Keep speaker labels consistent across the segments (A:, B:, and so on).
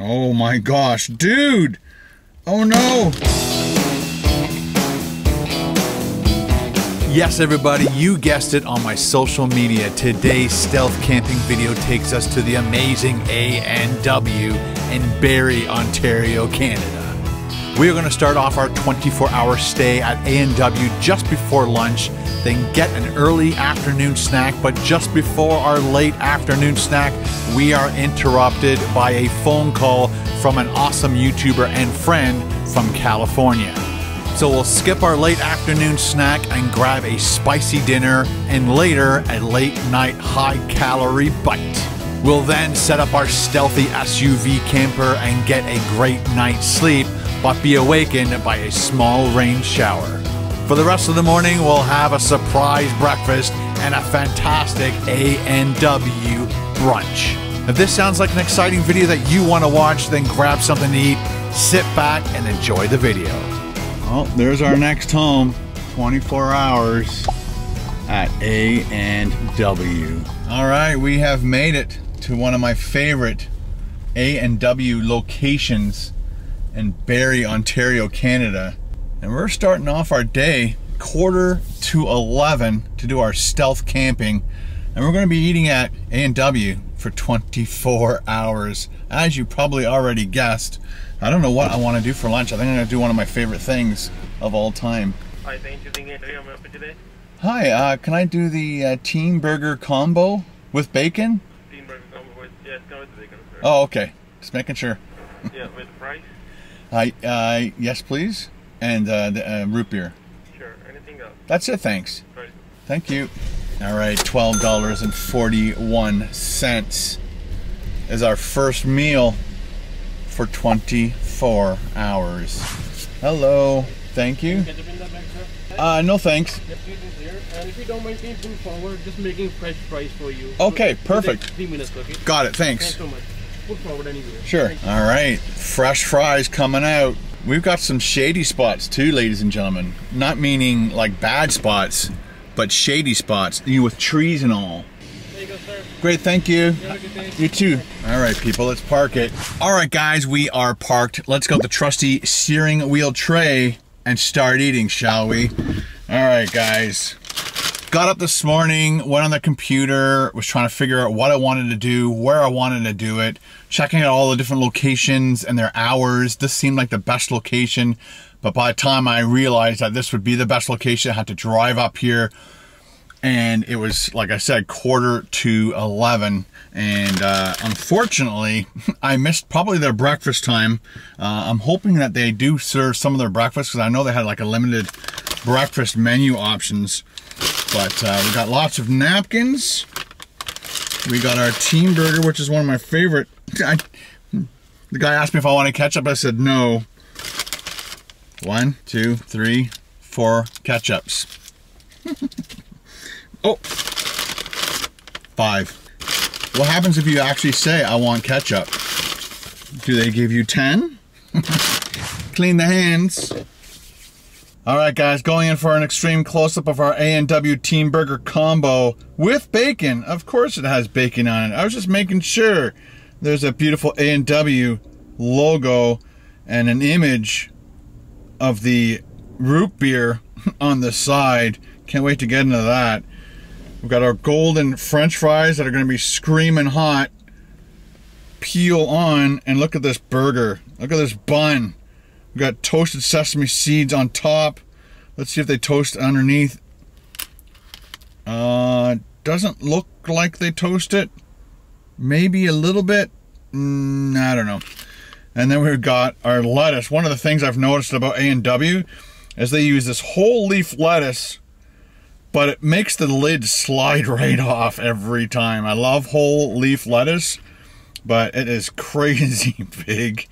A: Oh my gosh, dude! Oh no! Yes, everybody, you guessed it on my social media. Today's stealth camping video takes us to the amazing A&W in Barrie, Ontario, Canada. We are going to start off our 24 hour stay at A&W just before lunch, then get an early afternoon snack. But just before our late afternoon snack, we are interrupted by a phone call from an awesome YouTuber and friend from California. So we'll skip our late afternoon snack and grab a spicy dinner and later a late night high calorie bite. We'll then set up our stealthy SUV camper and get a great night's sleep, but be awakened by a small rain shower. For the rest of the morning, we'll have a surprise breakfast and a fantastic A&W brunch. If this sounds like an exciting video that you want to watch, then grab something to eat, sit back, and enjoy the video. Well, there's our next home. 24 hours at A and W. All right, we have made it to one of my favorite A and W locations in Barrie, Ontario, Canada. And we're starting off our day quarter to 11 to do our stealth camping. And we're going to be eating at A&W for 24 hours. As you probably already guessed, I don't know what I want to do for lunch. I think I'm going to do one of my favorite things of all time.
B: Hi, thank you. Thank you. I'm up today.
A: Hi, uh, can I do the uh, Teen Burger combo with bacon?
B: Teen Burger combo with yes, come with the bacon, sir.
A: Oh, okay. Just making sure.
B: Yeah, with the price.
A: Uh, yes, please. And uh, the uh, root beer.
B: Sure. Anything else?
A: That's it, thanks.
B: Price.
A: Thank you. All right, $12.41 is our first meal for 24 hours. Hello. Thank you.
B: Ketchup in that bag, sir.
A: Uh, no thanks.
B: Yep, it is here. And if you don't mind, can you pull forward? Just making fresh fries for you.
A: Okay, perfect.
B: Three minutes, okay?
A: Got it,
B: Thanks
A: thanks.
B: so much. Pull forward anywhere.
A: Sure. All right, fresh fries coming out. We've got some shady spots too, ladies and gentlemen. Not meaning like bad spots, but shady spots, you know, with trees and all.
B: There you go, sir.
A: Great, thank you.
B: Have a good day.
A: You too. All right, people, let's park it. All right, guys, we are parked. Let's go the trusty steering wheel tray and start eating, shall we? All right, guys. Got up this morning, went on the computer, was trying to figure out what I wanted to do, where I wanted to do it, checking out all the different locations and their hours. This seemed like the best location, but by the time I realized that this would be the best location, I had to drive up here and it was like I said quarter to 11 and uh, unfortunately I missed probably their breakfast time. Uh, I'm hoping that they do serve some of their breakfast because I know they had like a limited breakfast menu options. But uh, we got lots of napkins. We got our Teen Burger which is one of my favorite I, the guy asked me if I wanted ketchup I said no one two three four ketchups Oh, five. What happens if you actually say, I want ketchup? Do they give you 10? Clean the hands. All right, guys, going in for an extreme close-up of our A&W Teen Burger combo with bacon. Of course it has bacon on it. I was just making sure. There's a beautiful A&W logo and an image of the root beer on the side. Can't wait to get into that. We've got our golden french fries that are going to be screaming hot. Peel on, and look at this burger. Look at this bun. We've got toasted sesame seeds on top. Let's see if they toast underneath. Uh, doesn't look like they toast it. Maybe a little bit. Mm, I don't know. And then we've got our lettuce. One of the things I've noticed about A&W is they use this whole leaf lettuce but it makes the lid slide right off every time. I love whole leaf lettuce, but it is crazy big.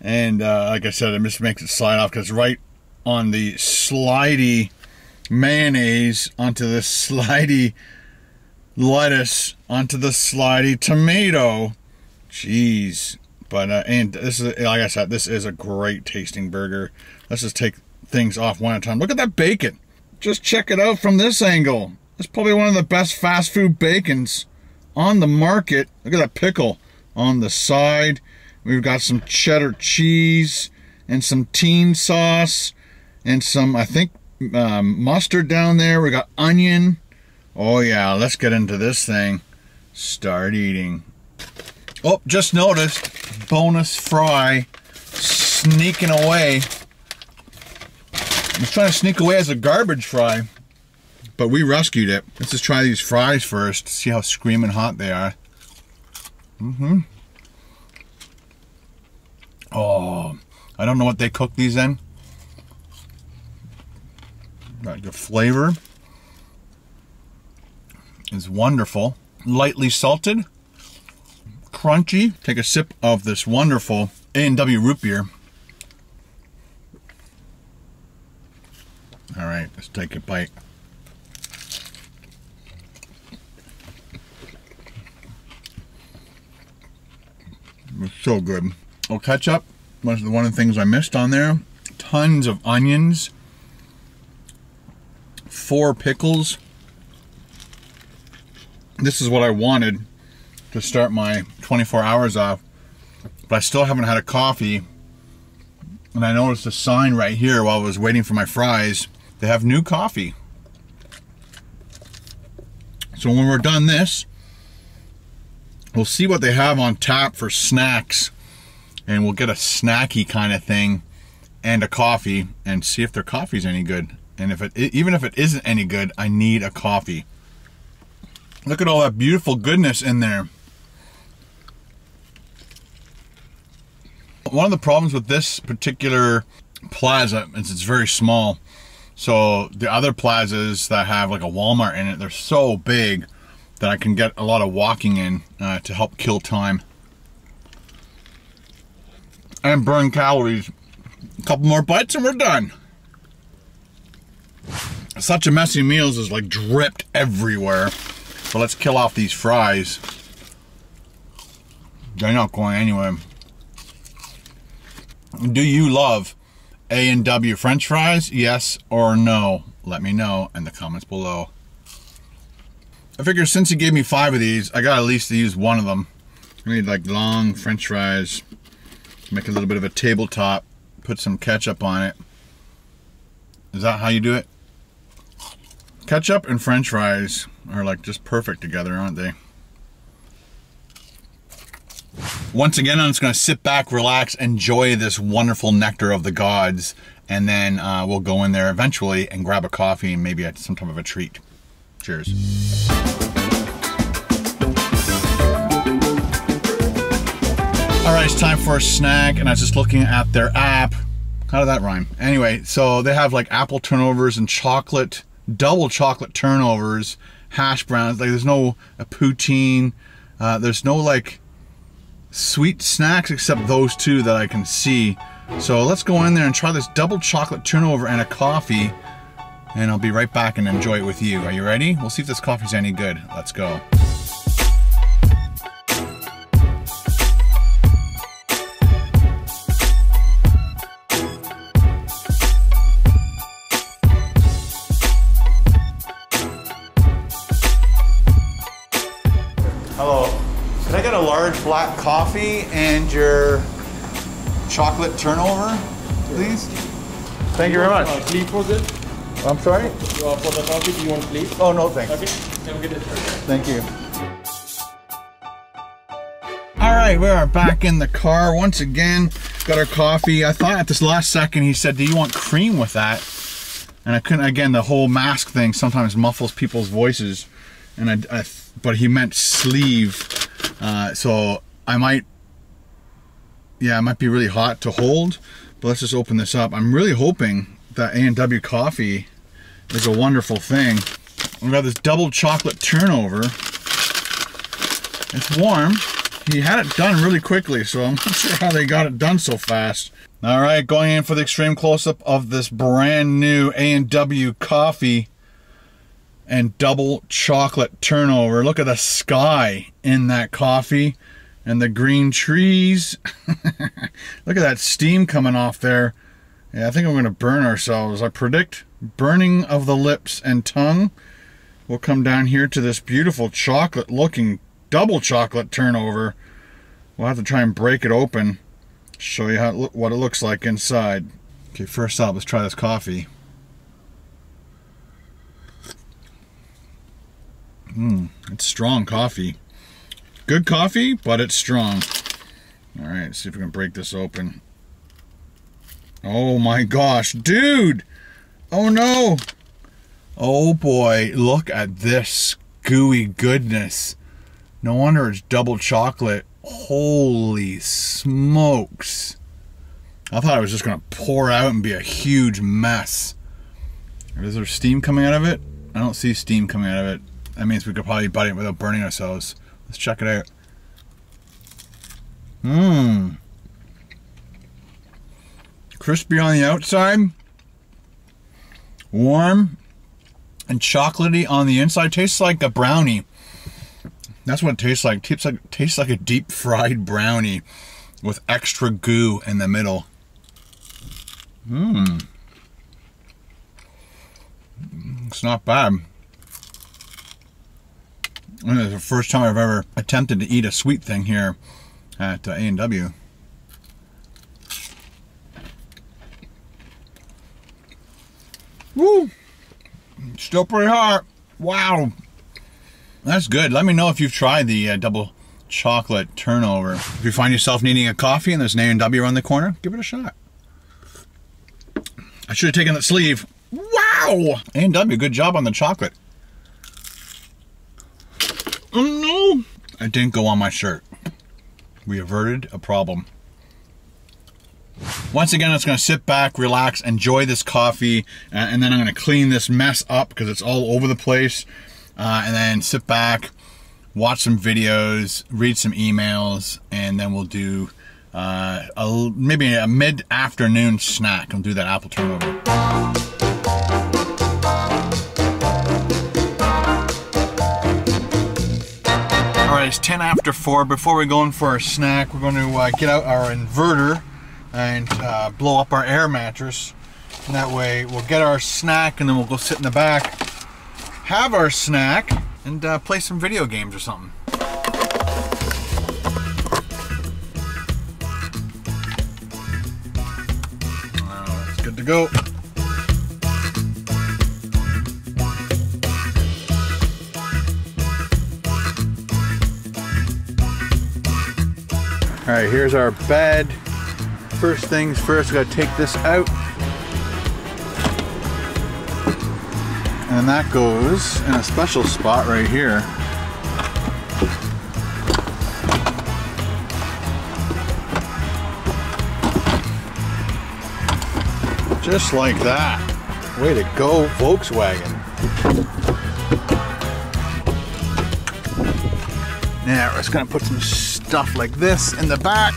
A: And uh, like I said, it just makes it slide off because right on the slidey mayonnaise onto the slidey lettuce onto the slidey tomato. Jeez. But, uh, and this is, like I said, this is a great tasting burger. Let's just take things off one at a time. Look at that bacon. Just check it out from this angle. It's probably one of the best fast food bacons on the market. Look at that pickle on the side. We've got some cheddar cheese and some teen sauce and some, I think, um, mustard down there. We got onion. Oh yeah, let's get into this thing. Start eating. Oh, just noticed, bonus fry sneaking away. I was trying to sneak away as a garbage fry, but we rescued it. Let's just try these fries first, see how screaming hot they are. Mm-hmm. Oh, I don't know what they cook these in. But the flavor is wonderful. Lightly salted, crunchy. Take a sip of this wonderful A&W root beer. All right, let's take a bite. It's so good. Oh, ketchup was one of the things I missed on there. Tons of onions. Four pickles. This is what I wanted to start my 24 hours off. But I still haven't had a coffee. And I noticed a sign right here while I was waiting for my fries. They have new coffee. So when we're done this, we'll see what they have on tap for snacks. And we'll get a snacky kind of thing and a coffee and see if their coffee's any good. And if it even if it isn't any good, I need a coffee. Look at all that beautiful goodness in there. One of the problems with this particular plaza is it's very small. So the other plazas that have like a Walmart in it, they're so big that I can get a lot of walking in uh, to help kill time and burn calories. A couple more bites and we're done. Such a messy meals is like dripped everywhere. So let's kill off these fries. They're not going anywhere. Do you love A&W french fries? Yes or no? Let me know in the comments below. I figure since he gave me five of these, I got at least to use one of them. I need like long french fries. Make a little bit of a tabletop. Put some ketchup on it. Is that how you do it? Ketchup and french fries are like just perfect together, aren't they? Once again, I'm just going to sit back, relax, enjoy this wonderful nectar of the gods, and then uh, we'll go in there eventually and grab a coffee and maybe some type of a treat. Cheers. All right, it's time for a snack, and I was just looking at their app. How did that rhyme? Anyway, so they have like apple turnovers and chocolate, double chocolate turnovers, hash browns. Like there's no a poutine. Uh, there's no like sweet snacks except those two that I can see. So let's go in there and try this double chocolate turnover and a coffee. And I'll be right back and enjoy it with you. Are you ready? We'll see if this coffee's any good. Let's go. Coffee and your chocolate turnover, please? Thank you very much.
B: Uh, please for this?
A: I'm sorry?
B: Uh, for the coffee, do you want please?
A: Oh, no, thanks.
B: Okay, have a good day.
A: Thank you. All right, we are back in the car once again. Got our coffee. I thought at this last second he said, do you want cream with that? And I couldn't, again, the whole mask thing sometimes muffles people's voices. And I, I but he meant sleeve uh, so I might, yeah, it might be really hot to hold, but let's just open this up. I'm really hoping that A&W coffee is a wonderful thing. We got this double chocolate turnover. It's warm. He had it done really quickly, so I'm not sure how they got it done so fast. All right, going in for the extreme close-up of this brand new A&W coffee and double chocolate turnover. Look at the sky in that coffee and the green trees. Look at that steam coming off there. Yeah, I think I'm going to burn ourselves. I predict burning of the lips and tongue. We'll come down here to this beautiful chocolate looking double chocolate turnover. We'll have to try and break it open, show you how it what it looks like inside. Okay, first up, let's try this coffee. Mmm, it's strong coffee. Good coffee, but it's strong. All right, see if we can break this open. Oh my gosh, dude! Oh no! Oh boy, look at this gooey goodness. No wonder it's double chocolate. Holy smokes. I thought it was just gonna pour out and be a huge mess. Is there steam coming out of it? I don't see steam coming out of it. That means we could probably bite it without burning ourselves. Let's check it out. Mmm. Crispy on the outside. Warm and chocolatey on the inside. Tastes like a brownie. That's what it tastes like. Tastes like tastes like a deep fried brownie with extra goo in the middle. Mmm. It's not bad. This is the first time I've ever attempted to eat a sweet thing here at uh, A&W. Woo! Still pretty hot. Wow. That's good. Let me know if you've tried the uh, double chocolate turnover. If you find yourself needing a coffee and there's an A&W around the corner, give it a shot. I should have taken that sleeve. Wow! A&W, good job on the chocolate. Oh no! It didn't go on my shirt. We averted a problem. Once again, I'm just gonna sit back, relax, enjoy this coffee, and then I'm gonna clean this mess up because it's all over the place. Uh, and then sit back, watch some videos, read some emails, and then we'll do uh, a, maybe a mid-afternoon snack. I'll do that apple turnover. It's 10 after 4. Before we go in for our snack, we're going to uh, get out our inverter and uh, blow up our air mattress. And that way we'll get our snack and then we'll go sit in the back, have our snack, and uh, play some video games or something. It's good to go. All right, here's our bed. First things first, gotta take this out. And that goes in a special spot right here. Just like that. Way to go, Volkswagen. Now, we're just gonna put some stuff like this in the back.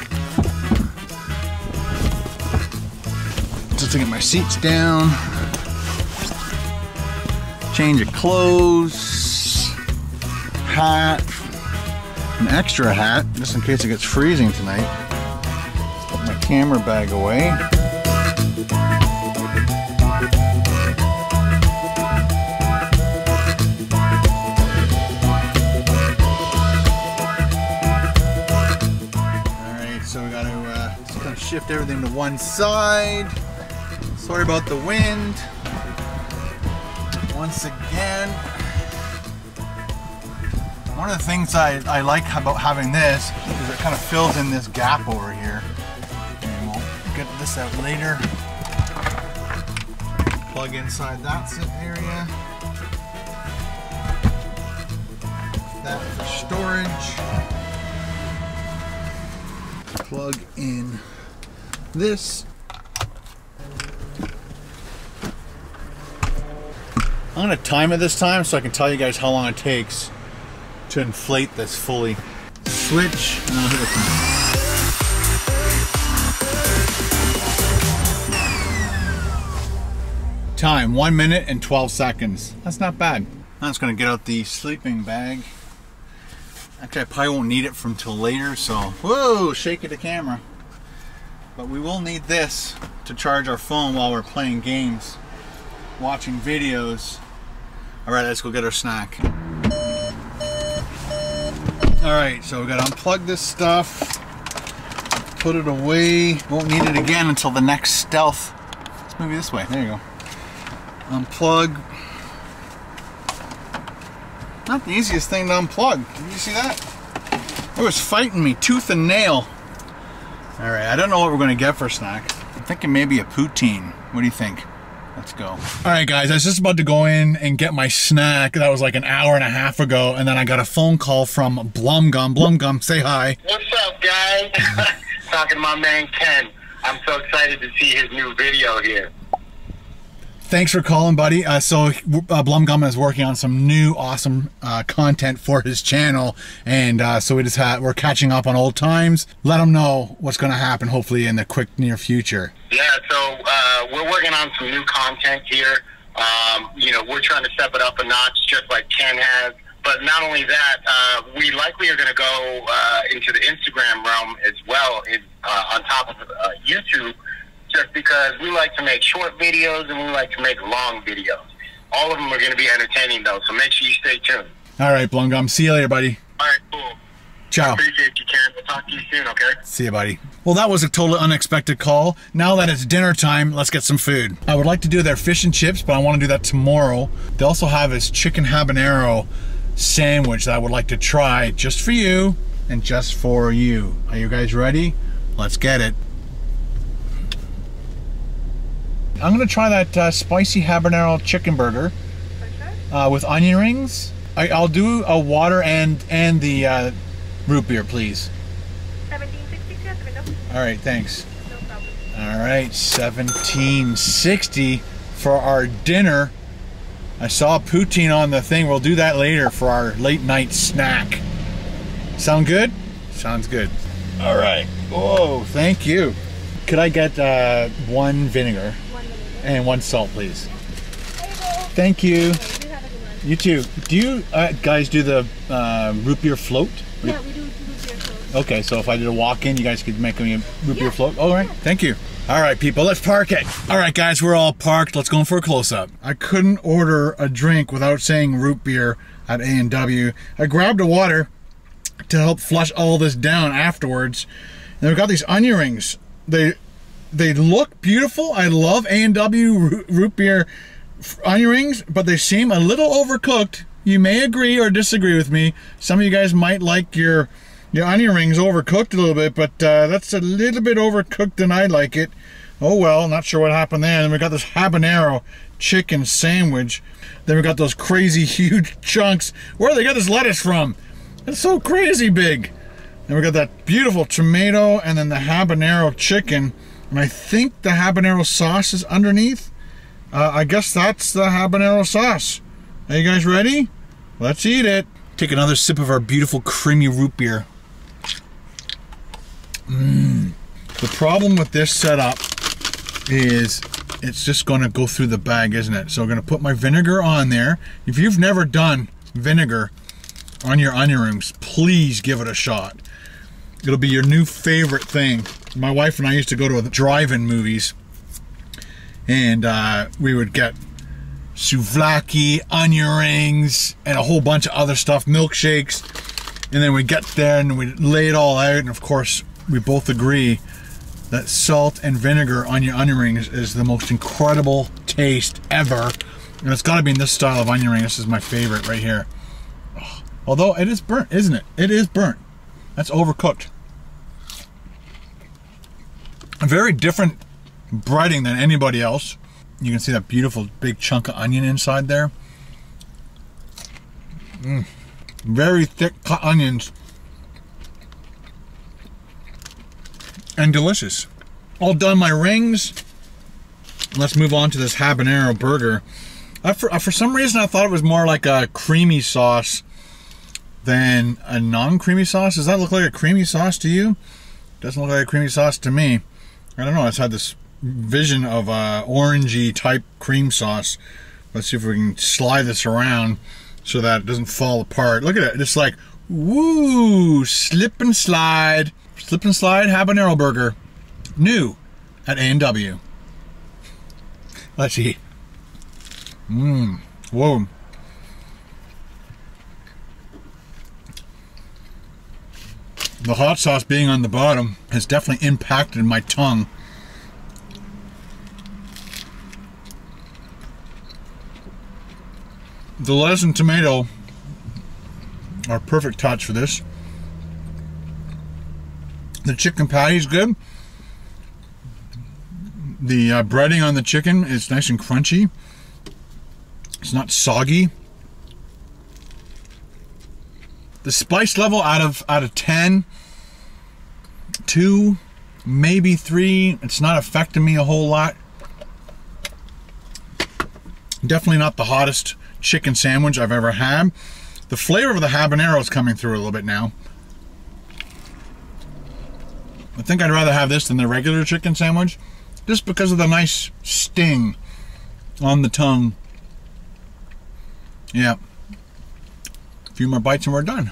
A: Just to get my seats down. Change of clothes. Hat. An extra hat, just in case it gets freezing tonight. Put my camera bag away. So we gotta uh, just kind of shift everything to one side. Sorry about the wind. Once again, one of the things I, I like about having this is it kind of fills in this gap over here. And we'll get this out later. Plug inside that area. That for storage plug in this. I'm gonna time it this time so I can tell you guys how long it takes to inflate this fully. Switch, and I'll hit time. Time, one minute and 12 seconds. That's not bad. I'm just gonna get out the sleeping bag. Actually, I probably won't need it from till later, so whoa, shaking the camera. But we will need this to charge our phone while we're playing games, watching videos. All right, let's go get our snack. All right, so we got to unplug this stuff. put it away. Won't need it again until the next stealth. Let's move this way. There you go. Unplug. Not the easiest thing to unplug. Did you see that? It was fighting me tooth and nail. All right, I don't know what we're gonna get for a snack. I'm thinking maybe a poutine. What do you think? Let's go. All right, guys, I was just about to go in and get my snack. That was like an hour and a half ago, and then I got a phone call from Blumgum. Blumgum, say hi.
C: What's up, guys? Talking to my man Ken. I'm so excited to see his new video here.
A: Thanks for calling, buddy. Uh, so uh, Blumgum is working on some new awesome uh, content for his channel, and uh, so we just we're catching up on old times. Let him know what's going to happen, hopefully in the quick near future.
C: Yeah, so uh, we're working on some new content here. Um, you know, we're trying to step it up a notch, just like Ken has. But not only that, uh, we likely are going to go into the Instagram realm as well, in, on top of YouTube just because we like to make short videos and we like to make long videos. All of them are going to be entertaining though, so make sure you stay tuned.
A: All right, Blumgum. See you later, buddy.
C: All right, cool.
A: Ciao.
C: Appreciate you, Karen. We'll talk to you soon, okay?
A: See you, buddy. Well, that was a totally unexpected call. Now that it's dinner time, let's get some food. I would like to do their fish and chips, but I want to do that tomorrow. They also have this chicken habanero sandwich that I would like to try just for you and just for you. Are you guys ready? Let's get it. I'm gonna try that uh, spicy habanero chicken burger uh, with onion rings. I, will do a water and and the uh, root beer, please. All right, thanks.
D: No problem.
A: All right, 1760 for our dinner. I saw poutine on the thing. We'll do that later for our late night snack. Sound good? Sounds good. All right. Whoa, thank you. Could I get uh, one vinegar? And one salt, please. Thank you. You too. Do you uh, guys do the uh, root beer float?
D: Yeah, we do root beer float.
A: Okay, so if I did a walk-in, you guys could make me a root beer float. All right, thank you. All right, people, let's park it. All right, guys, we're all parked. Let's go in for a close-up. I couldn't order a drink without saying root beer at A&W. I grabbed a water to help flush all this down afterwards. And we've got these onion rings. They they look beautiful. I love A&W root, beer onion rings, but they seem a little overcooked. You may agree or disagree with me. Some of you guys might like your your onion rings overcooked a little bit, but uh, that's a little bit overcooked than I like it. Oh well, not sure what happened there. And we got this habanero chicken sandwich. Then we got those crazy huge chunks. Where did they got this lettuce from? It's so crazy big. Then we got that beautiful tomato and then the habanero chicken. And I think the habanero sauce is underneath. Uh, I guess that's the habanero sauce. Are you guys ready? Let's eat it. Take another sip of our beautiful creamy root beer. Mmm. The problem with this setup is it's just going to go through the bag, isn't it? So I'm going to put my vinegar on there. If you've never done vinegar on your onion rings, please give it a shot. It'll be your new favorite thing. My wife and I used to go to drive-in movies, and uh, we would get souvlaki, onion rings, and a whole bunch of other stuff, milkshakes. And then we'd get there and we'd lay it all out, and of course, we both agree that salt and vinegar on your onion rings is the most incredible taste ever. And it's got to be in this style of onion ring. This is my favorite right here. Although it is burnt, isn't it? It is burnt. That's overcooked. Very different breading than anybody else. You can see that beautiful big chunk of onion inside there. Mm. Very thick cut onions. And delicious. All done my rings. Let's move on to this habanero burger. I, for, for some reason, I thought it was more like a creamy sauce than a non-creamy sauce. Does that look like a creamy sauce to you? Doesn't look like a creamy sauce to me. I don't know. It's had this vision of a orangey type cream sauce. Let's see if we can slide this around so that it doesn't fall apart. Look at it. It's like, woo, slip and slide. Slip and slide habanero burger. New at A&W. Let's eat. Mmm. Whoa. The hot sauce being on the bottom has definitely impacted my tongue. The lettuce and tomato are perfect touch for this. The chicken patty is good. The uh, breading on the chicken is nice and crunchy. It's not soggy. The spice level out of out of 10, 2, maybe 3. It's not affecting me a whole lot. Definitely not the hottest chicken sandwich I've ever had. The flavor of the habanero is coming through a little bit now. I think I'd rather have this than the regular chicken sandwich, just because of the nice sting on the tongue. Yeah. A few more bites and we're done.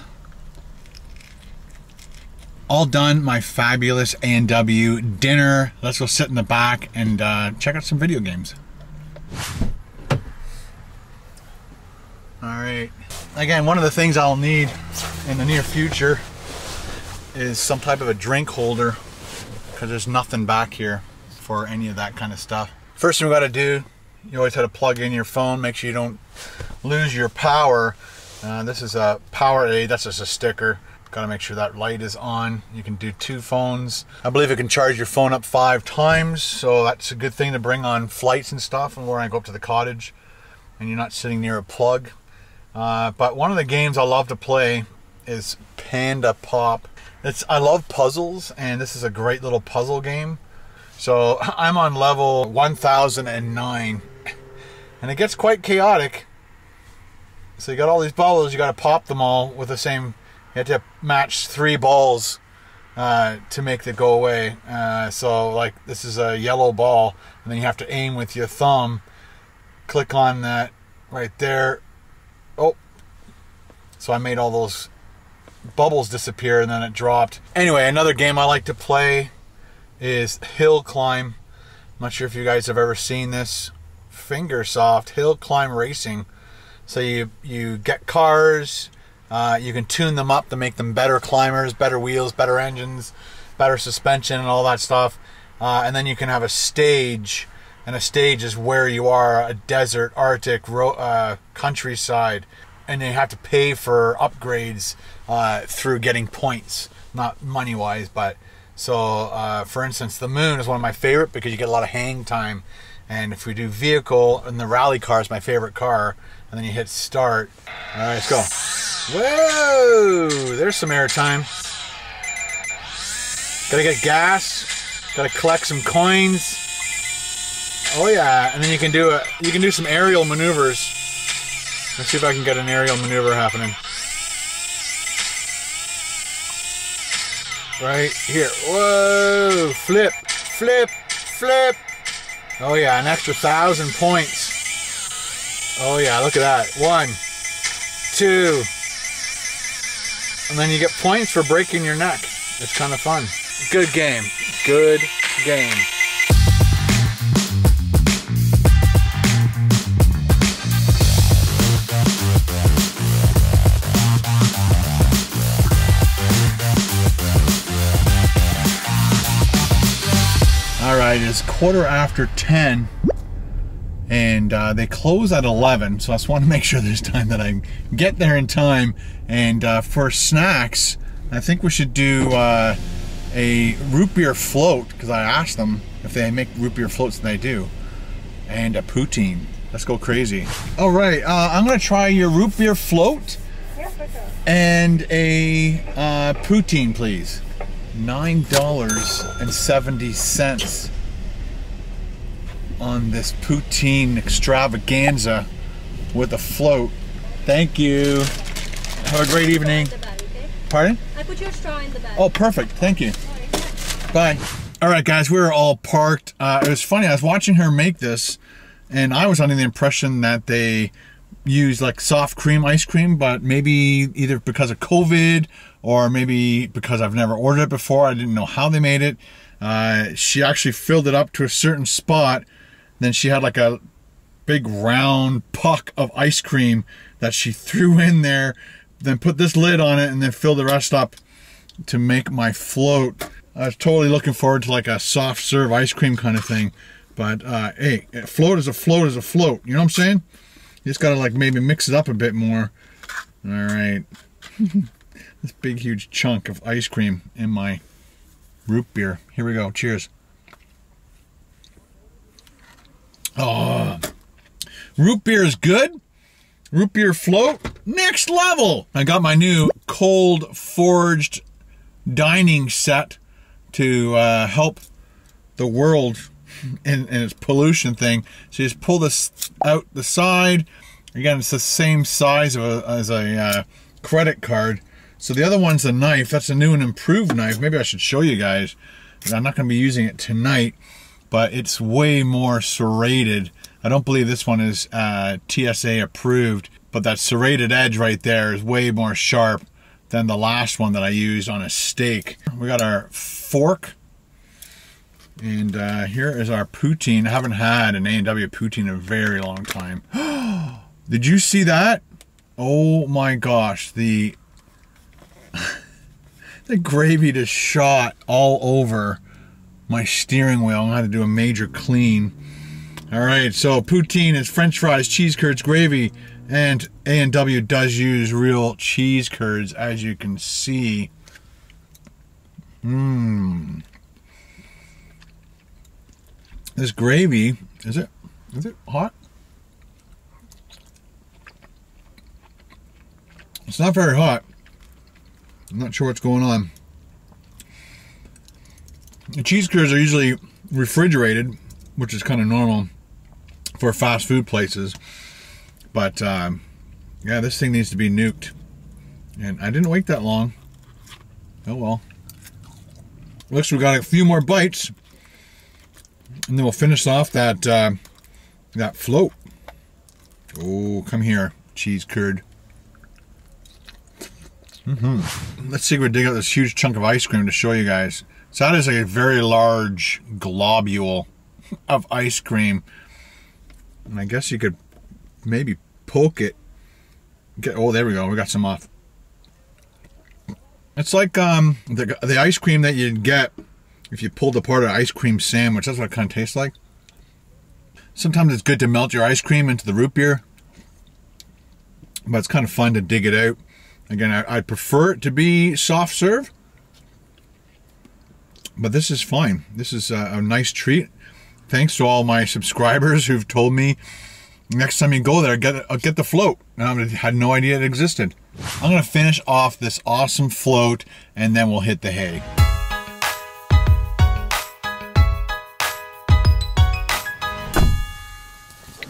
A: All done, my fabulous A&W dinner. Let's go sit in the back and uh, check out some video games. All right. Again, one of the things I'll need in the near future is some type of a drink holder because there's nothing back here for any of that kind of stuff. First thing we got to do, you always have to plug in your phone, make sure you don't lose your power. Uh, this is a Powerade, that's just a sticker. Got to make sure that light is on. You can do two phones. I believe it can charge your phone up five times, so that's a good thing to bring on flights and stuff and when I go up to the cottage and you're not sitting near a plug. Uh, but one of the games I love to play is Panda Pop. It's I love puzzles, and this is a great little puzzle game. So I'm on level 1009, and it gets quite chaotic. So you got all these bubbles, you got to pop them all with the same. You have to match three balls uh, to make it go away. Uh, so like this is a yellow ball, and then you have to aim with your thumb. Click on that right there. Oh, so I made all those bubbles disappear, and then it dropped. Anyway, another game I like to play is Hill Climb. I'm not sure if you guys have ever seen this. Fingersoft Hill Climb Racing. So you you get cars, uh, you can tune them up to make them better climbers, better wheels, better engines, better suspension, and all that stuff. Uh, and then you can have a stage, and a stage is where you are a desert, Arctic, uh, countryside, and you have to pay for upgrades uh, through getting points, not money wise, but so uh, for instance, the moon is one of my favorite because you get a lot of hang time. And if we do vehicle, and the rally car is my favorite car, and then you hit start. All right, let's go. Whoa! There's some air time. Gotta get gas. Gotta collect some coins. Oh yeah, and then you can do a you can do some aerial maneuvers. Let's see if I can get an aerial maneuver happening. Right here. Whoa! Flip, flip, flip. Oh yeah, an extra thousand points. Oh yeah, look at that. One, two, and then you get points for breaking your neck. It's kind of fun. Good game. Good game. All right, it's quarter after 10 and uh, they close at 11 so i just want to make sure there's time that i get there in time. And uh, for snacks i think we should do uh, a root beer float because i asked them if they make root beer floats and they do. And a poutine. Let's go crazy. All right uh, i'm gonna try your root beer float. And a uh, poutine please. Nine dollars and seventy cents on this poutine extravaganza with a float. Thank you. Have a great evening.
D: Bag, okay?
A: Pardon?
D: I put your straw in the bag.
A: Oh, perfect. Thank you. Bye. All right, guys, we were all parked. Uh, it was funny. I was watching her make this, and I was under the impression that they use like soft cream ice cream, but maybe either because of COVID or maybe because I've never ordered it before, I didn't know how they made it. Uh, she actually filled it up to a certain spot. Then she had like a big round puck of ice cream that she threw in there, then put this lid on it, and then filled the rest up to make my float. I was totally looking forward to like a soft serve ice cream kind of thing. But uh, hey, float is a float is a float. You know what I'm saying? You just gotta like maybe mix it up a bit more. All right. this big huge chunk of ice cream in my root beer. Here we go. Cheers. Oh, root beer is good. Root beer float, next level. I got my new cold forged dining set to uh, help the world in, its pollution thing. So you just pull this out the side. Again, it's the same size a, as a uh, credit card. So the other one's a knife. That's a new and improved knife. Maybe I should show you guys. I'm not going to be using it tonight, but it's way more serrated. I don't believe this one is uh, TSA approved, but that serrated edge right there is way more sharp than the last one that I used on a steak. We got our fork. And uh, here is our poutine. I haven't had an A&W poutine in a very long time. Did you see that? Oh my gosh, the the gravy just shot all over my steering wheel. I had to do a major clean. All right, so poutine is french fries, cheese curds, gravy, and A&W does use real cheese curds, as you can see. Mmm. This gravy, is it, is it hot? It's not very hot. I'm not sure what's going on. The cheese curds are usually refrigerated, which is kind of normal for fast food places. But um, yeah, this thing needs to be nuked. And I didn't wait that long. Oh well. Looks we got a few more bites. And then we'll finish off that uh, that float. Oh, come here, cheese curd. Mm -hmm. Let's see if we dig out this huge chunk of ice cream to show you guys. So that is a very large globule of ice cream. And I guess you could maybe poke it. Get oh, there we go. We got some off. It's like um the the ice cream that you'd get if you pulled apart an ice cream sandwich. That's what it kind of tastes like. Sometimes it's good to melt your ice cream into the root beer, but it's kind of fun to dig it out. Again, I, I prefer it to be soft serve, but this is fine. This is a, a nice treat. Thanks to all my subscribers who've told me next time you go there, get I'll get the float. And I had no idea it existed. I'm gonna finish off this awesome float and then we'll hit the hay.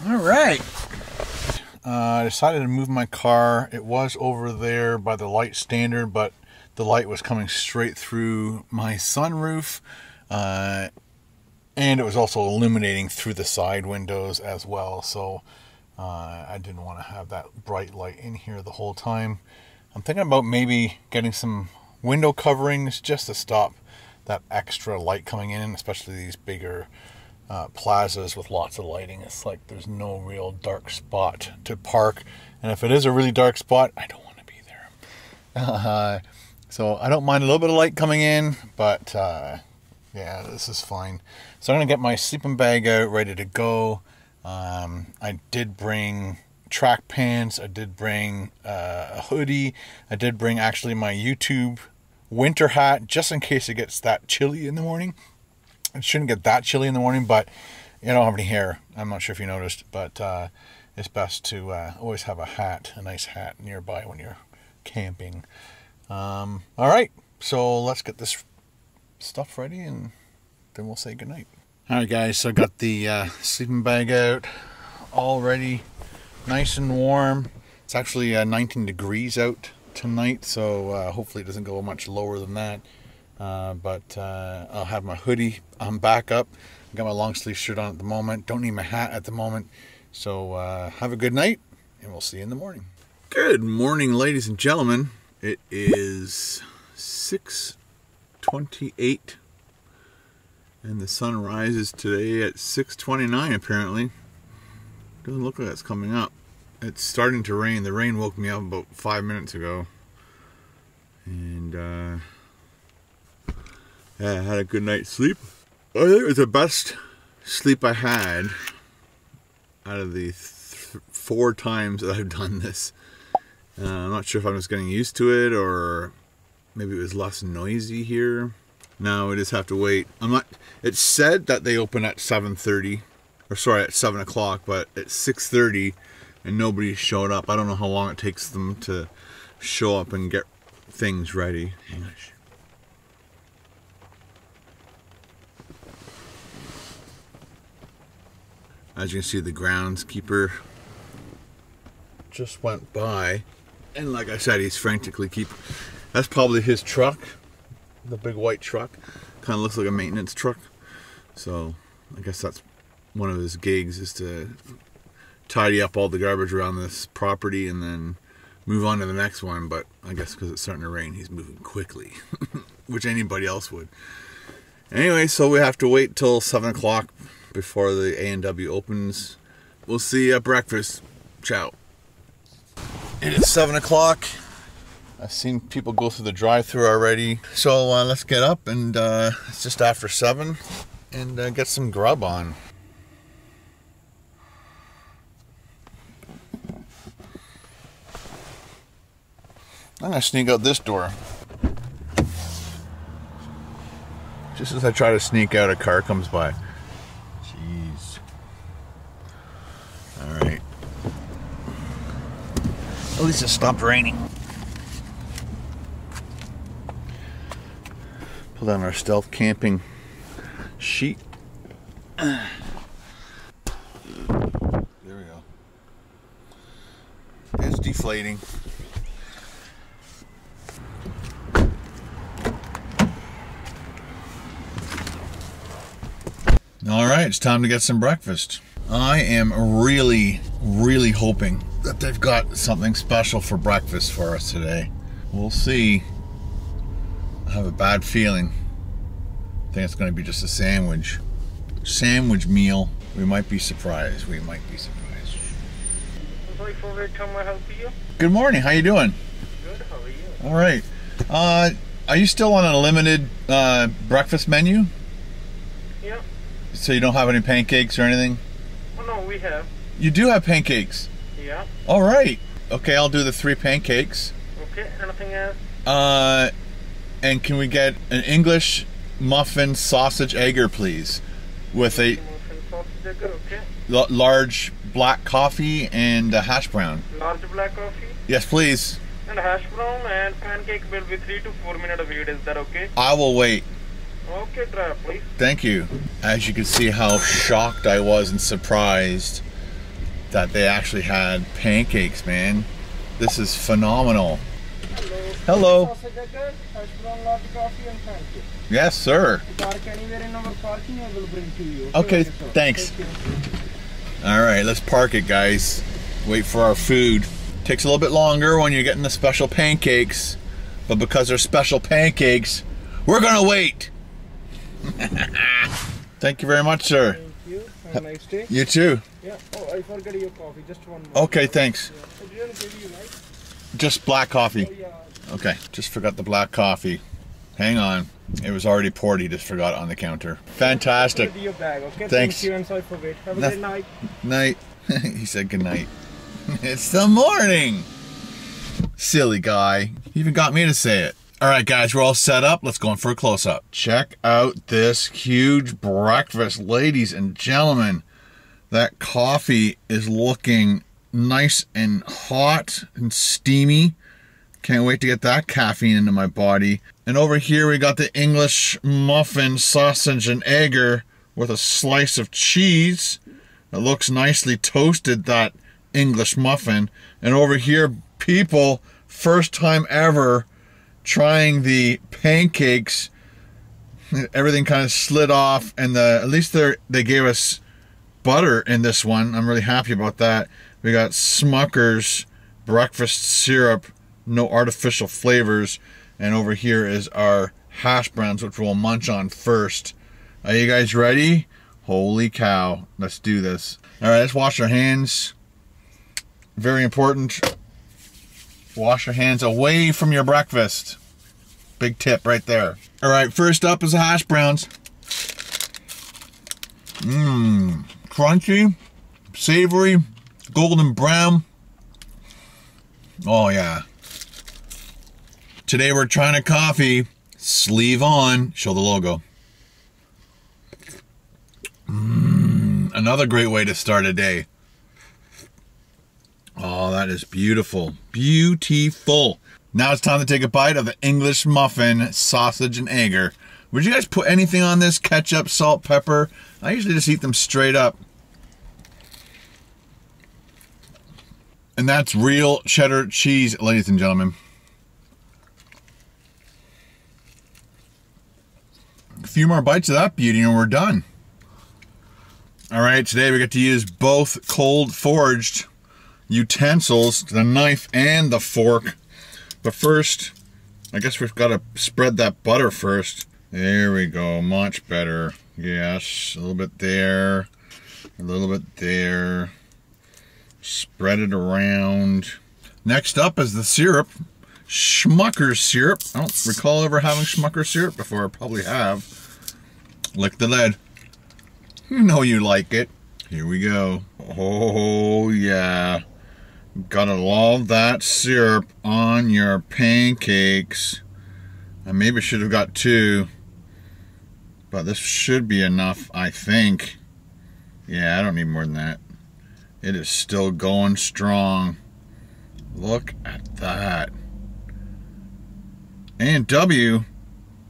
A: All right. Uh, I decided to move my car. It was over there by the light standard, but the light was coming straight through my sunroof. Uh, and it was also illuminating through the side windows as well. So uh, I didn't want to have that bright light in here the whole time. I'm thinking about maybe getting some window coverings just to stop that extra light coming in, especially these bigger uh, plazas with lots of lighting. It's like there's no real dark spot to park. And if it is a really dark spot, I don't want to be there. Uh, so I don't mind a little bit of light coming in, but uh, yeah, this is fine. So I'm to get my sleeping bag out, ready to go. Um, I did bring track pants. I did bring uh, a hoodie. I did bring actually my YouTube winter hat just in case it gets that chilly in the morning it shouldn't get that chilly in the morning, but you don't have any hair. I'm not sure if you noticed, but uh, it's best to uh, always have a hat, a nice hat nearby when you're camping. Um, all right, so let's get this stuff ready and then we'll say goodnight. All right, guys, so I got the uh, sleeping bag out all ready, nice and warm. It's actually uh, 19 degrees out tonight, so uh, hopefully it doesn't go much lower than that. Uh, but uh, I'll have my hoodie on back up. I got my long sleeve shirt on at the moment. Don't need my hat at the moment. So uh, have a good night, and we'll see you in the morning. Good morning, ladies and gentlemen. It is 6:28, and the sun rises today at 6:29. Apparently, doesn't look like it's coming up. It's starting to rain. The rain woke me up about five minutes ago, and uh, I had a good night's sleep. I think it was the best sleep I had out of the th four times that I've done this. Uh, I'm not sure if I'm just getting used to it or maybe it was less noisy here. Now we just have to wait. I'm not. It said that they open at 7:30, or sorry, at 7 o'clock, but it's 6:30 and nobody showed up. I don't know how long it takes them to show up and get things ready. English. As you can see, the groundskeeper just went by, and like I said, he's frantically keep. That's probably his truck, the big white truck. Kind of looks like a maintenance truck. So I guess that's one of his gigs is to tidy up all the garbage around this property and then move on to the next one. But I guess because it's starting to rain, he's moving quickly, which anybody else would. Anyway, so we have to wait till seven o'clock before the A and W opens. We'll see you at breakfast. Ciao. It is seven o'clock. I've seen people go through the drive-through already. So uh, let's get up and uh, it's just after seven and uh, get some grub on. I'm gonna sneak out this door. Just as I try to sneak out, a car comes by. Jeez. Alright. At least it stopped raining. Pull down our stealth camping sheet. There we go. It's deflating. All right, it's time to get some breakfast. I am really, really hoping that they've got something special for breakfast for us today. We'll see. I have a bad feeling. I think it's going to be just a sandwich. Sandwich meal. We might be surprised. We might be surprised.
B: Sorry for wait, how may I help you?
A: Good morning. How you doing?
B: Good, how are you?
A: All right. Uh, are you still on a limited uh, breakfast menu?
B: Yeah.
A: So you don't have any pancakes or anything?
B: Oh no, we have.
A: You do have pancakes.
B: Yeah.
A: All right. Okay, I'll do the three pancakes.
B: Okay, anything else?
A: Uh, and can we get an English muffin sausage egger, please, with a
B: Muffin sausage egg, okay.
A: large black coffee and a hash brown?
B: Large black coffee
A: Yes, please.
B: and hash brown and pancake will be 3 to 4 minutes of wait, is that okay?
A: I will wait.
B: Okay, try please.
A: Thank you. As you can see, how shocked I was and surprised that they actually had pancakes, man. This is phenomenal. Hello.
B: Sausage egg, hash brown, large coffee and pancake.
A: Yes, sir.
B: Park anywhere in our parking, I will bring to you.
A: Okay, thanks. All right, let's park it, guys. Wait for our food. Takes a little bit longer when you're getting the special pancakes, but because they're special pancakes, we're gonna wait. Thank you very much, sir.
B: Thank you. Have a nice day.
A: You too.
B: Yeah. Oh, I forgot your coffee. Just one more.
A: Okay, thanks.
B: Yeah. I didn't give you, right?
A: Just black coffee.
B: Oh, yeah.
A: Okay, just forgot the black coffee. Hang on. It was already poured, he just forgot on the counter. Fantastic.
B: Your bag, okay?
A: Thanks.
B: Thank you and sorry for wait. Have a
A: No-
B: good night.
A: Night. he said good night. it's the morning. Silly guy. He even got me to say it. All right, guys, we're all set up. Let's go in for a close up. Check out this huge breakfast, ladies and gentlemen. That coffee is looking nice and hot and steamy. Can't wait to get that caffeine into my body. And over here we got the English muffin, sausage, and egger with a slice of cheese. It looks nicely toasted, that English muffin. And over here, people, first time ever trying the pancakes. Everything kind of slid off, and the at least they they gave us butter in this one. I'm really happy about that. We got Smucker's breakfast syrup, no artificial flavors, and over here is our hash browns, which we'll munch on first. Are you guys ready? Holy cow. Let's do this. All right, let's wash our hands. Very important. Wash your hands away from your breakfast. Big tip right there. All right, first up is the hash browns. Mmm, crunchy, savory, golden brown. Oh yeah. Today we're trying a coffee, sleeve on, show the logo. Mmm, another great way to start a day. Oh, that is beautiful. Beautiful. Now it's time to take a bite of the English muffin, sausage, and egger. Would you guys put anything on this? Ketchup, salt, pepper? I usually just eat them straight up. And that's real cheddar cheese, ladies and gentlemen. A few more bites of that beauty and we're done. All right, today we get to use both cold forged utensils, the knife and the fork. But first, I guess we've got to spread that butter first. There we go, much better. Yes, a little bit there, a little bit there. Spread it around. Next up is the syrup. Schmucker's syrup. I don't recall ever having Schmucker's syrup before. I probably have. Lick the lid. You know you like it. Here we go. Oh, yeah. Gotta love that syrup on your pancakes. I maybe should have got two. But this should be enough, I think. Yeah, I don't need more than that. It is still going strong. Look at that. A&W,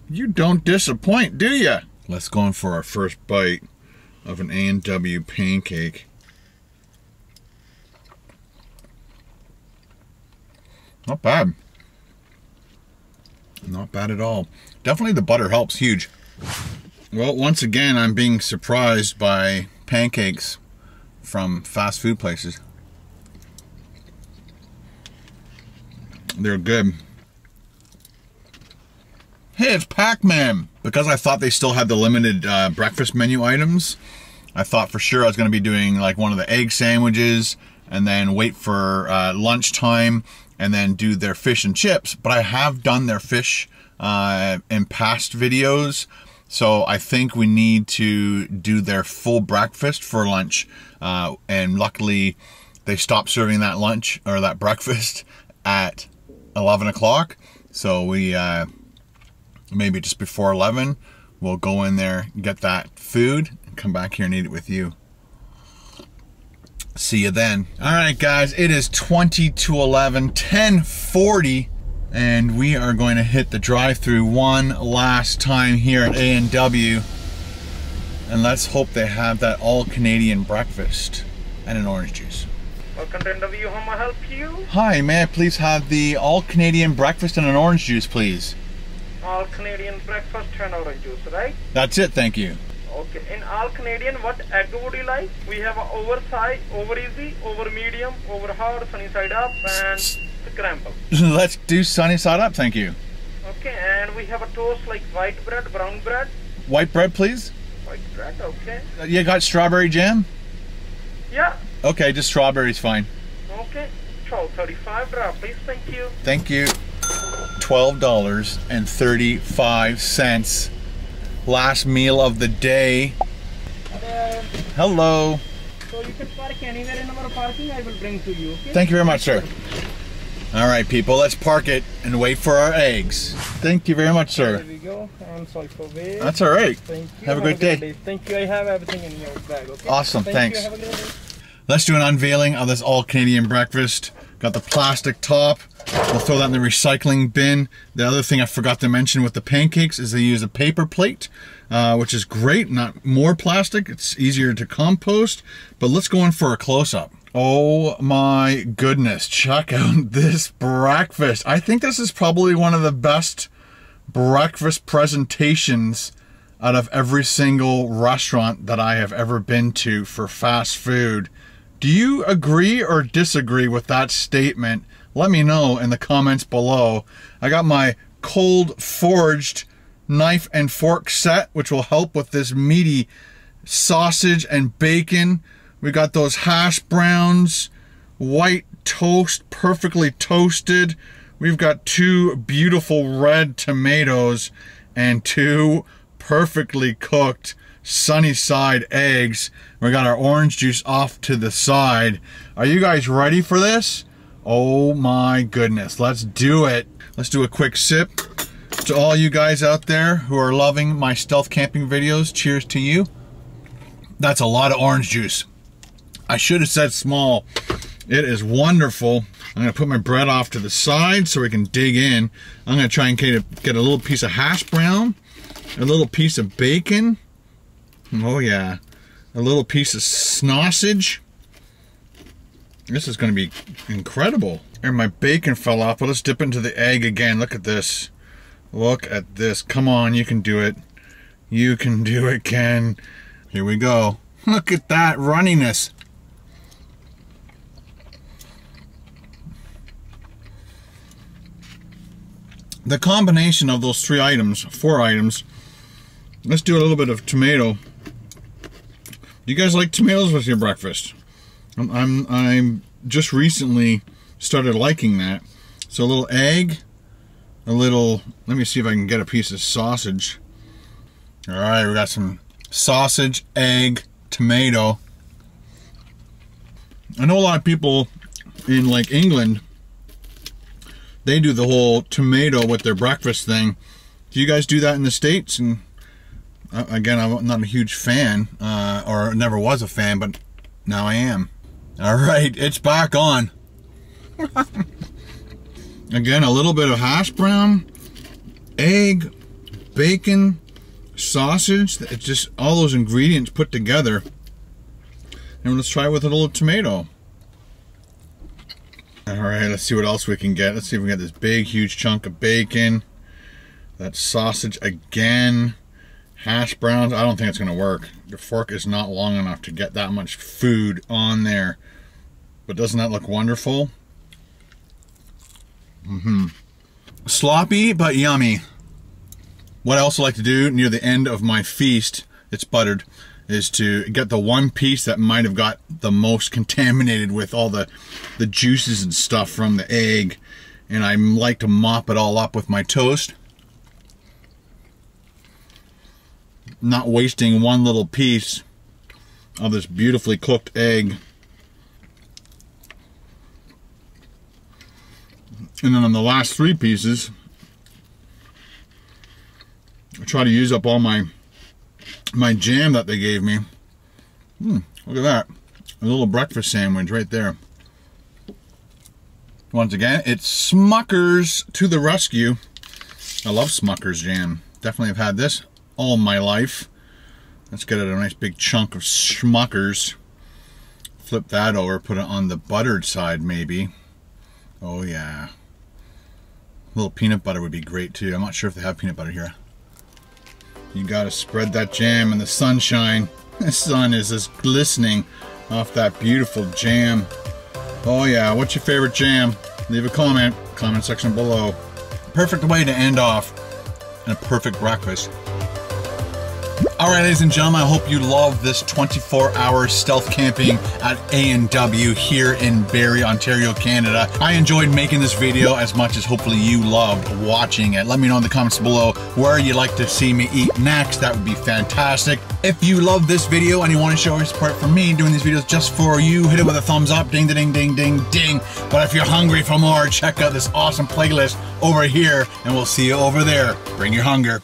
A: you don't disappoint, do you? Let's go in for our first bite of an A&W pancake. Not bad. Not bad at all. Definitely the butter helps huge. Well, once again, I'm being surprised by pancakes from fast food places. They're good. Hey, it's Pac-Man! Because I thought they still had the limited uh, breakfast menu items, I thought for sure I was going to be doing like one of the egg sandwiches and then wait for uh, lunchtime and then do their fish and chips. But I have done their fish uh, in past videos. So I think we need to do their full breakfast for lunch. Uh, and luckily they stopped serving that lunch or that breakfast at 11 o'clock. So we, uh, maybe just before 11, we'll go in there, get that food, come back here and eat it with you. See you then. All right, guys, it is 20 to 11, 1040, and we are going to hit the drive-through one last time here at A&W. And let's hope they have that all-Canadian breakfast and an orange juice.
B: Welcome to A&W. How may I help you?
A: Hi, may I please have the all-Canadian breakfast and an orange juice, please?
B: All Canadian breakfast and orange juice, right?
A: That's it, thank you.
B: Okay. In all Canadian, what egg would you like? We have a oversized, over easy, over medium, over hard, sunny side up, and scramble.
A: Let's do sunny side up, thank you.
B: Okay. And we have a toast like white bread, brown bread,
A: White bread, please?
B: white bread. Okay.
A: Uh, You got strawberry jam?
B: Yeah.
A: Okay, just strawberries fine.
B: Okay. 12.35 drop, please. Thank you.
A: Thank you. $12.35. Last meal of the day.
B: Uh,
A: Hello.
B: so you can park anywhere in our parking. I will bring to you. Okay.
A: Thank you very much, sir. All right, people, let's park it and wait for our eggs. Thank you very much, sir.
B: There we go. I'm sorry for wait.
A: That's all right.
B: Thank you.
A: Have a great day.
B: Thank you. I have everything in your bag. Okay.
A: Awesome,
B: Thank
A: thanks.
B: You. Have a great day.
A: Let's do an unveiling of this all Canadian breakfast. Got the plastic top. We'll throw that in the recycling bin. The other thing I forgot to mention with the pancakes is they use a paper plate, uh, which is great. Not more plastic. It's easier to compost. But let's go in for a close up. Oh my goodness. Check out this breakfast. I think this is probably one of the best breakfast presentations out of every single restaurant that I have ever been to for fast food. Do you agree or disagree with that statement? Let me know in the comments below. I got my cold forged knife and fork set, which will help with this meaty sausage and bacon. We got those hash browns, white toast, perfectly toasted. We've got two beautiful red tomatoes and two perfectly cooked sunny side eggs. We got our orange juice off to the side. Are you guys ready for this? Oh my goodness, let's do it. Let's do a quick sip. To all you guys out there who are loving my stealth camping videos, cheers to you. That's a lot of orange juice. I should have said small. It is wonderful. I'm gonna put my bread off to the side so we can dig in. I'm gonna try and get a, get a little piece of hash brown, a little piece of bacon. Oh yeah, a little piece of sausage. This is gonna be incredible. And my bacon fell off, but let's dip into the egg again. Look at this. Look at this. Come on, you can do it. You can do it, Ken. Here we go. Look at that runniness. The combination of those three items, four items, let's do a little bit of tomato. Do you guys like tomatoes with your breakfast? I'm, I'm, I'm just recently started liking that. So a little egg, a little, let me see if I can get a piece of sausage. All right, we got some sausage, egg, tomato. I know a lot of people in like England, they do the whole tomato with their breakfast thing. Do you guys do that in the States? And uh, again, I'm not a huge fan, uh, or never was a fan, but now I am. All right, it's back on. Again, a little bit of hash brown, egg, bacon, sausage. It's just all those ingredients put together. And let's try it with a little tomato. All right, let's see what else we can get. Let's see if we can get this big, huge chunk of bacon. That sausage again. Hash browns. I don't think it's going to work. The fork is not long enough to get that much food on there. But doesn't that look wonderful? Mm-hmm. Sloppy, but yummy. What I also like to do near the end of my feast, it's buttered, is to get the one piece that might have got the most contaminated with all the, the juices and stuff from the egg. And I like to mop it all up with my toast. Not wasting one little piece of this beautifully cooked egg. And then on the last three pieces, I try to use up all my my jam that they gave me. Hmm, look at that. A little breakfast sandwich right there. Once again, it's Smuckers to the rescue. I love Smuckers jam. Definitely have had this all my life. Let's get it a nice big chunk of Smuckers. Flip that over, put it on the buttered side maybe. Oh yeah. A little peanut butter would be great too. I'm not sure if they have peanut butter here. You gotta spread that jam in the sunshine. The sun is just glistening off that beautiful jam. Oh yeah, what's your favorite jam? Leave a comment, comment section below. Perfect way to end off and a perfect breakfast. All right, ladies and gentlemen, I hope you love this 24-hour stealth camping at A&W here in Barrie, Ontario, Canada. I enjoyed making this video as much as hopefully you loved watching it. Let me know in the comments below where you'd like to see me eat next. That would be fantastic. If you love this video and you want to show your support for me doing these videos just for you, hit it with a thumbs up, ding, ding, ding, ding, ding. But if you're hungry for more, check out this awesome playlist over here, and we'll see you over there. Bring your hunger.